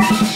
Yeah.